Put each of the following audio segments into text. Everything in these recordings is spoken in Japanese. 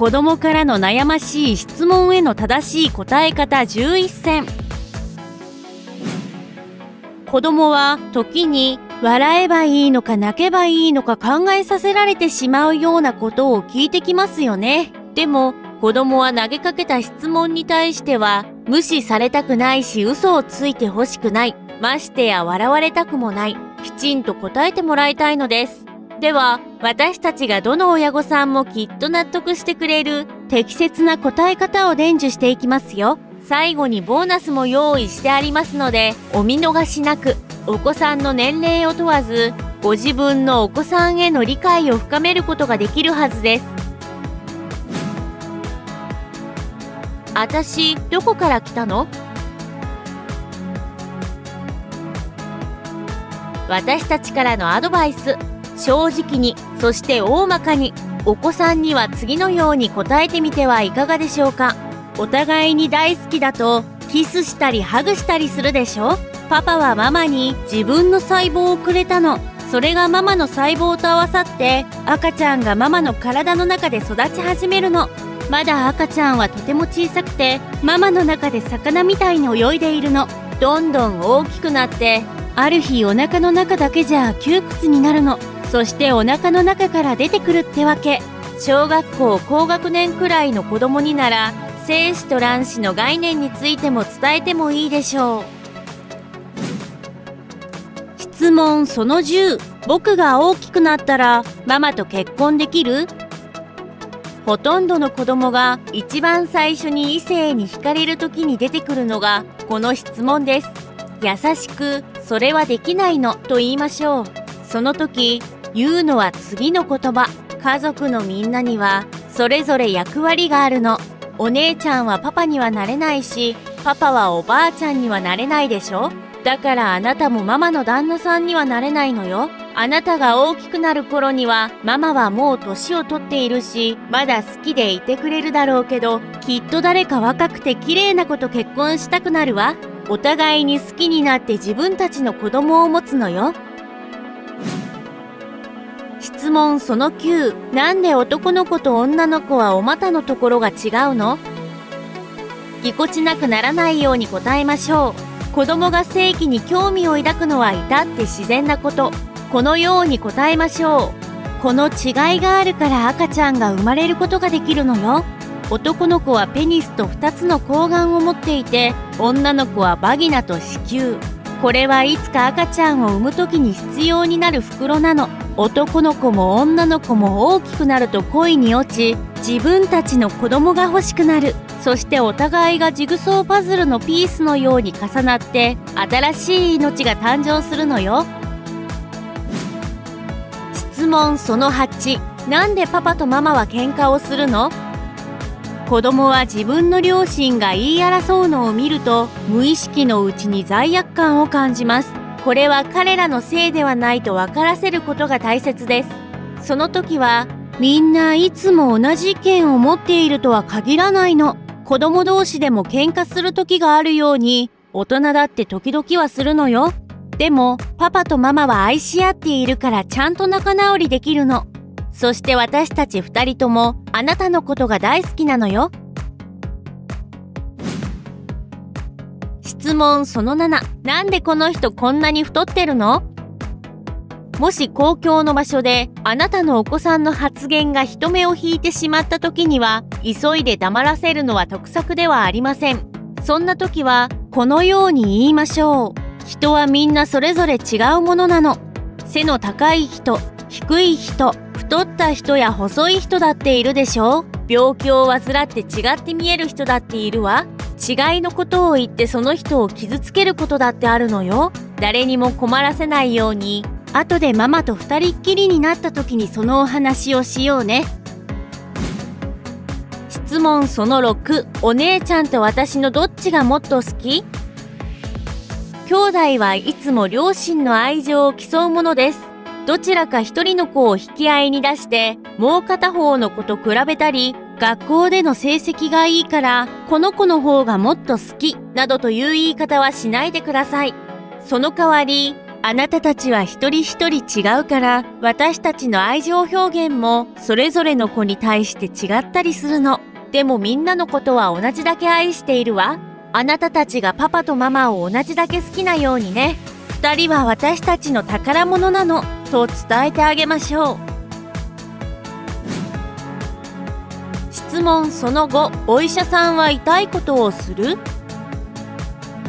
子供からの悩ましい質問への正しい答え方11選子供は時に笑えばいいのか泣けばいいのか考えさせられてしまうようなことを聞いてきますよね。でも子供は投げかけた質問に対しては無視されたくないし嘘をついてほしくない。ましてや笑われたくもない。きちんと答えてもらいたいのです。では、私たちがどの親御さんもきっと納得してくれる適切な答え方を伝授していきますよ。最後にボーナスも用意してありますので、お見逃しなく、お子さんの年齢を問わず、ご自分のお子さんへの理解を深めることができるはずです。あたし、どこから来たの？私たちからのアドバイス正直にそして大まかにお子さんには次のように答えてみてはいかがでしょうか。お互いに大好きだとキスしたりハグしたりするでしょ。パパはママに自分の細胞をくれたの。それがママの細胞と合わさって赤ちゃんがママの体の中で育ち始めるの。まだ赤ちゃんはとても小さくてママの中で魚みたいに泳いでいるの。どんどん大きくなってある日お腹の中だけじゃ窮屈になるの。そしてお腹の中から出てくるってわけ。小学校高学年くらいの子供になら精子と卵子の概念についても伝えてもいいでしょう。質問その10僕が大きくなったらママと結婚できる？ほとんどの子供が一番最初に異性に惹かれる時に出てくるのがこの質問です。優しくそれはできないのと言いましょう。その時言うのは次の言葉。家族のみんなにはそれぞれ役割があるの。お姉ちゃんはパパにはなれないしパパはおばあちゃんにはなれないでしょ。だからあなたもママの旦那さんにはなれないのよ。あなたが大きくなる頃にはママはもう年をとっているしまだ好きでいてくれるだろうけどきっと誰か若くて綺麗な子と結婚したくなるわ。お互いに好きになって自分たちの子供を持つのよ。質問その9なんで男の子と女の子はお股のところが違うの？ぎこちなくならないように答えましょう。子供が性器に興味を抱くのは至って自然なこと。このように答えましょう。この違いがあるから赤ちゃんが生まれることができるのよ。男の子はペニスと2つの睾丸を持っていて女の子はバギナと子宮。これはいつか赤ちゃんを産む時に必要になる袋なの。男の子も女の子も大きくなると恋に落ち自分たちの子供が欲しくなる。そしてお互いがジグソーパズルのピースのように重なって新しい命が誕生するのよ。質問その8なんでパパとママは喧嘩をするの？子供は自分の両親が言い争うのを見ると無意識のうちに罪悪感を感じます。これは彼らのせいではないと分からせることが大切です。その時はみんないつも同じ意見を持っているとは限らないの。子供同士でも喧嘩する時があるように大人だって時々はするのよ。でもパパとママは愛し合っているからちゃんと仲直りできるの。そして私たち2人ともあなたのことが大好きなのよ。質問その7なんでこの人こんなに太ってるの？もし公共の場所であなたのお子さんの発言が人目を引いてしまった時には急いで黙らせるのは得策ではありません。そんな時はこのように言いましょう。人はみんなそれぞれ違うものなの。背の高い人低い人太った人や細い人だっているでしょう。病気を患って違って見える人だっているわ。違いのことを言ってその人を傷つけることだってあるのよ。誰にも困らせないように。後でママと二人っきりになった時にそのお話をしようね。質問その6お姉ちゃんと私のどっちがもっと好き？兄弟はいつも両親の愛情を競うものです。どちらか一人の子を引き合いに出してもう片方の子と比べたり学校での成績がいいから、この子の方がもっと好き、などという言い方はしないでください。その代わり、あなたたちは一人一人違うから私たちの愛情表現もそれぞれの子に対して違ったりするの。でもみんなのことは同じだけ愛しているわ。あなたたちがパパとママを同じだけ好きなようにね。二人は私たちの宝物なの。と伝えてあげましょう。質問その後、お医者さんは痛いことをする？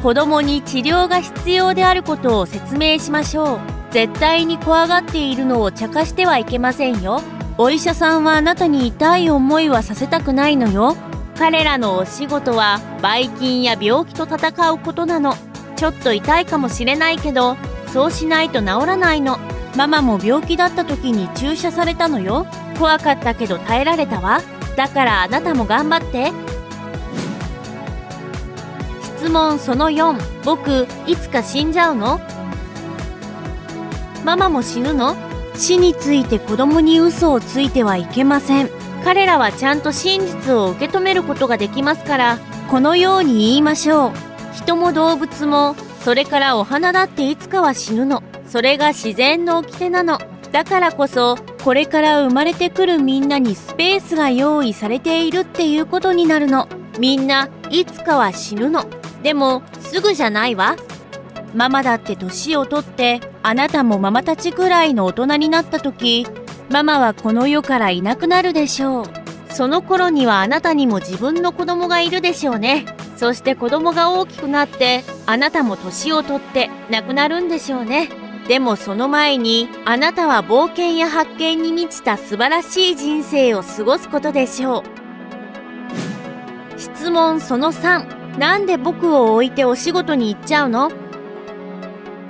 子供に治療が必要であることを説明しましょう。絶対に怖がっているのを茶化してはいけませんよ。お医者さんはあなたに痛い思いはさせたくないのよ。彼らのお仕事は、ばい菌や病気と戦うことなの。ちょっと痛いかもしれないけど、そうしないと治らないの。ママも病気だった時に注射されたのよ。怖かったけど耐えられたわ。だからあなたも頑張って。質問その4僕いつか死んじゃうの？ママも死ぬの？死について子供に嘘をついてはいけません。彼らはちゃんと真実を受け止めることができますからこのように言いましょう。人も動物もそれからお花だっていつかは死ぬの。それが自然の掟なの。だからこそこれから生まれてくるみんなにスペースが用意されているっていうことになるの。みんないつかは死ぬの。でもすぐじゃないわ。ママだって年をとってあなたもママたちくらいの大人になった時ママはこの世からいなくなるでしょう。その頃にはあなたにも自分の子供がいるでしょうね。そして子供が大きくなってあなたも年をとって亡くなるんでしょうね。でもその前にあなたは冒険や発見に満ちた素晴らしい人生を過ごすことでしょう質問その3なんで僕を置いてお仕事に行っちゃうの？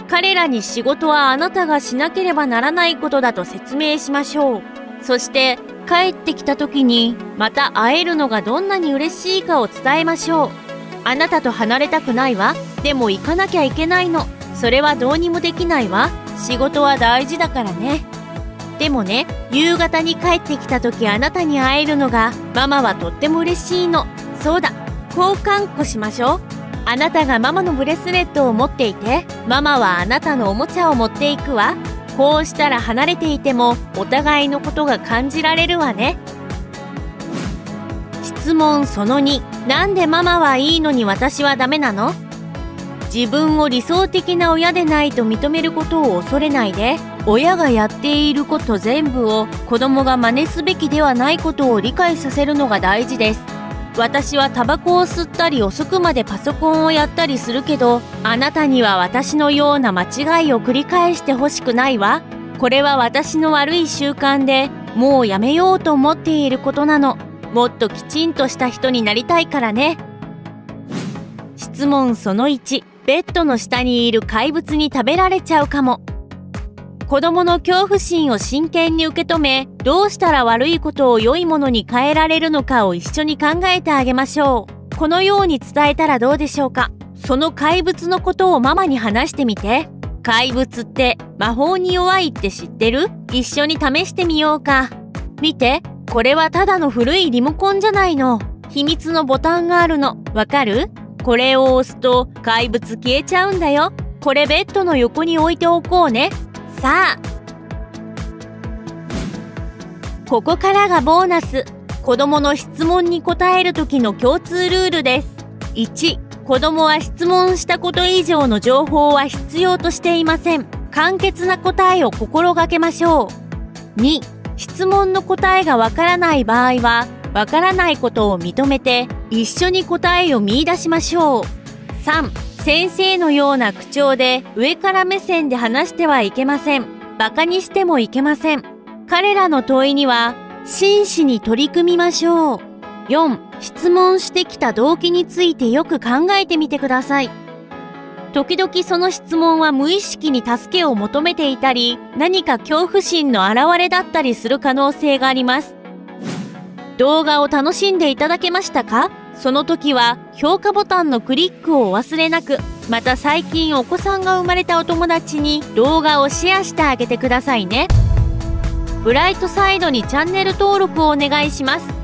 彼らに仕事はあなたがしなければならないことだと説明しましょう。そして帰ってきた時にまた会えるのがどんなに嬉しいかを伝えましょう。あなたと離れたくないわ。でも行かなきゃいけないの。それはどうにもできないわ。仕事は大事だからね。でもね、夕方に帰ってきた時あなたに会えるのがママはとっても嬉しいの。そうだ、交換っこしましょうあなたがママのブレスレットを持っていてママはあなたのおもちゃを持っていくわこうしたら離れていてもお互いのことが感じられるわね質問その2なんでママはいいのに私はダメなの？自分を理想的な親でないと認めることを恐れないで親がやっていること全部を子供が真似すべきではないことを理解させるのが大事です。私はタバコを吸ったり遅くまでパソコンをやったりするけどあなたには私のような間違いを繰り返してほしくないわ。これは私の悪い習慣でもうやめようと思っていることなの。もっときちんとした人になりたいからね。質問その1ベッドの下にいる怪物に食べられちゃうかも子供の恐怖心を真剣に受け止め、どうしたら悪いことを良いものに変えられるのかを一緒に考えてあげましょう。このように伝えたらどうでしょうかその怪物のことをママに話してみて。怪物って魔法に弱いって知ってる？一緒に試してみようか。見て、これはただの古いリモコンじゃないの。秘密のボタンがあるの。わかる？これを押すと怪物消えちゃうんだよ。これベッドの横に置いておこうね。さあ。ここからがボーナス。子供の質問に答える時の共通ルールです。1子供は質問したこと以上の情報は必要としていません。簡潔な答えを心がけましょう。2質問の答えがわからない場合はわからないことを認めて一緒に答えを見いだしましょう3先生のような口調で上から目線で話してはいけません。馬鹿にしてもいけません。彼らの問いには真摯に取り組みましょう。4. 質問してきた動機についてよく考えてみてください。時々その質問は無意識に助けを求めていたり、何か恐怖心の表れだったりする可能性があります。動画を楽しんでいただけましたか？その時は評価ボタンのクリックをお忘れなくまた最近お子さんが生まれたお友達に動画をシェアしてあげてくださいね。ブライトサイドにチャンネル登録をお願いします。